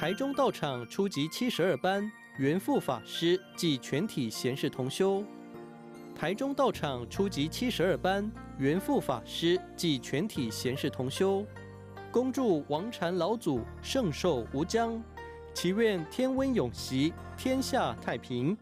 台中道场初级七十二班元副法师暨全体贤士同修。台中道场初级七十二班元副法师暨全体贤士同修。恭祝王禅老祖圣寿无疆，祈愿天温永息，天下太平。